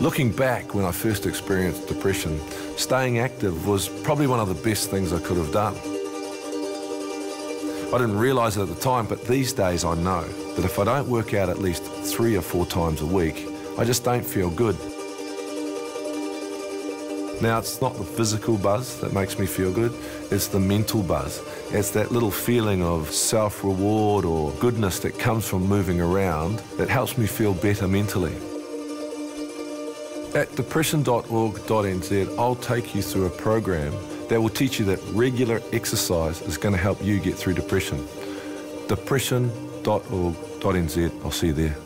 Looking back when I first experienced depression, staying active was probably one of the best things I could have done. I didn't realise it at the time, but these days I know that if I don't work out at least three or four times a week, I just don't feel good. Now, it's not the physical buzz that makes me feel good, it's the mental buzz. It's that little feeling of self reward or goodness that comes from moving around that helps me feel better mentally. At depression.org.nz, I'll take you through a program that will teach you that regular exercise is going to help you get through depression. Depression.org.nz, I'll see you there.